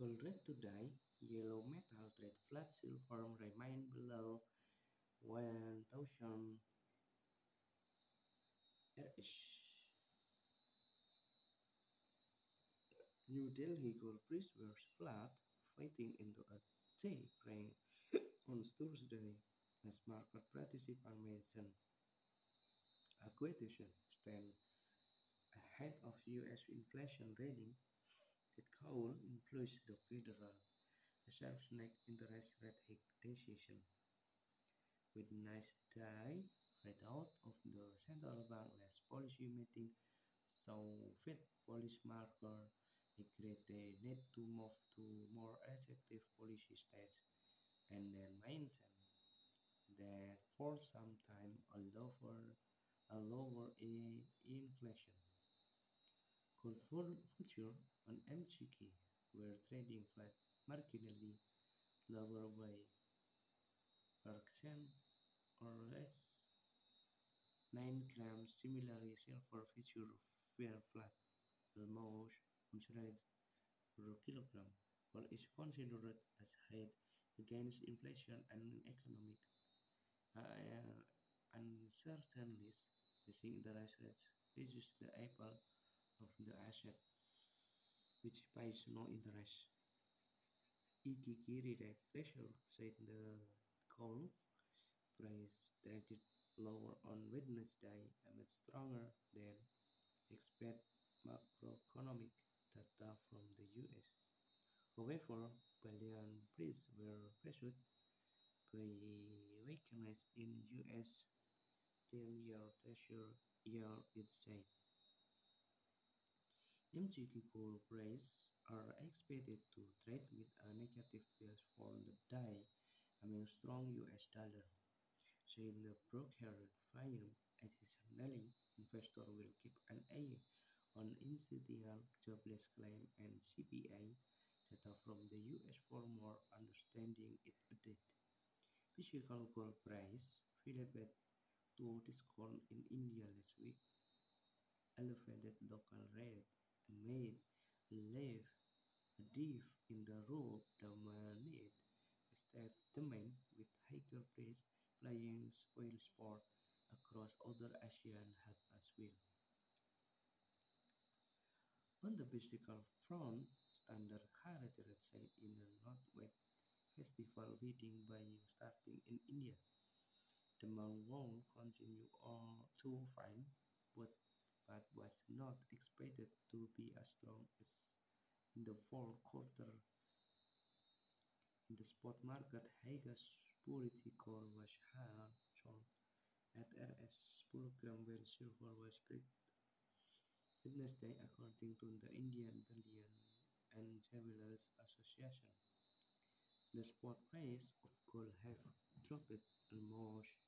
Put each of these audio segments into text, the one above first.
Gold rate today, yellow metal trade flat silver remain below 1000 RS. New Delhi gold price was flat, fighting into a a T-rank on Thursday as market participants mentioned. Acquisition stand ahead of U.S. inflation reading that could influence the Federal next interest rate decision. With nice day result of the central bank last policy meeting, so Fed policy marker agreed they need to move to more effective policy stage and then mentioned that for some time a lower a lower inflation could future on MCX were trading flat marginally lower by percent or less. 9 grams similarly silver future were flat. Almost unchanged per kilogram while is considered as hedge against inflation and economic uh, uncertainties. Raising interest rates reduces the apple of the asset which pays no interest. Ikiki ratio said the coal price traded lower on Wednesday amid stronger than expected macroeconomic data from the US. However, Brazilian prices were pressured by weakness in US 10-year treasury yield, it said. MCX gold prices are expected to trade with a negative bias for the day amid strong US dollar, saying the broker firm. Additionally, investors will keep an eye on institutional jobless claim and CPI data from the US for more understanding it added. Physical gold price back to discount in India last week. Elevated local rate made a div in the rope dominate state demand with higher price playing spoil sport across other Asian hubs as well. On the physical front, standard character said in the Northwest Festival wedding venue starting in India. The won't continue on to but but was not expected to be as strong as in the fourth quarter. In the spot market, Hager's purity core was held sold at RS 10 gram while silver was break Wednesday according to the Indian Bullion and Jewelers Association. The spot price of gold have dropped almost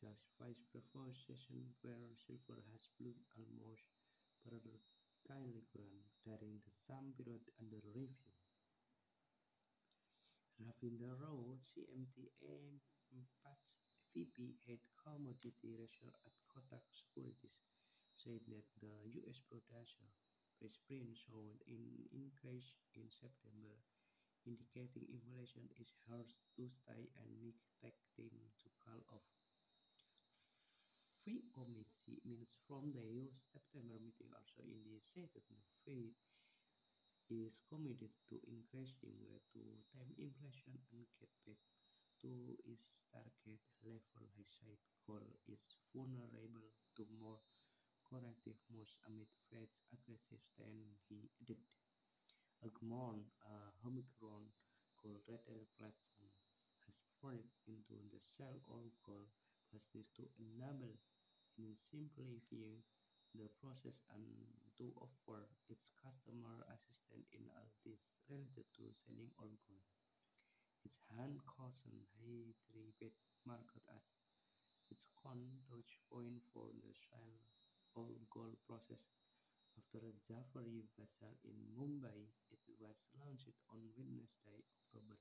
just vice session where silver has blown almost per kilogram during the same period under review. Ravinder Rao, CMT Impacts VP Head Commodity Research at Kotak Securities, said that the U.S. producer price print showed an increase in September, indicating inflation is hard to stay and may take time to call off. FOMC minutes from the September meeting also indicated the Fed is committed to increasing rate to tame inflation and get back to its target level. He said gold is vulnerable to more corrective moves amid Fed's aggressive stance, he added. Augmont, a Omicron gold retail platform, has formed into the sell all gold business to enable in simplifying the process and to offer its customer assistance in all this related to selling all gold. Its hand caution Hyderabad market as its con touch point for the sale all gold process. After a Zaveri Bazaar in Mumbai, it was launched on Wednesday, October